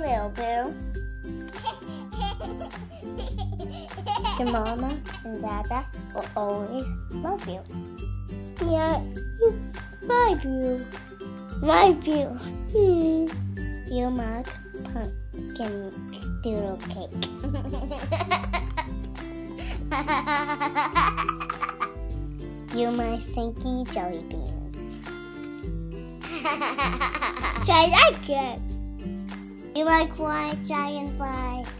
little Boo. Your mama and dada will always love you. Yeah, you, my Boo. My Boo. Hmm. You mug pumpkin doodle cake. You're my stinky jelly bean. Try that again. You like white dragonfly?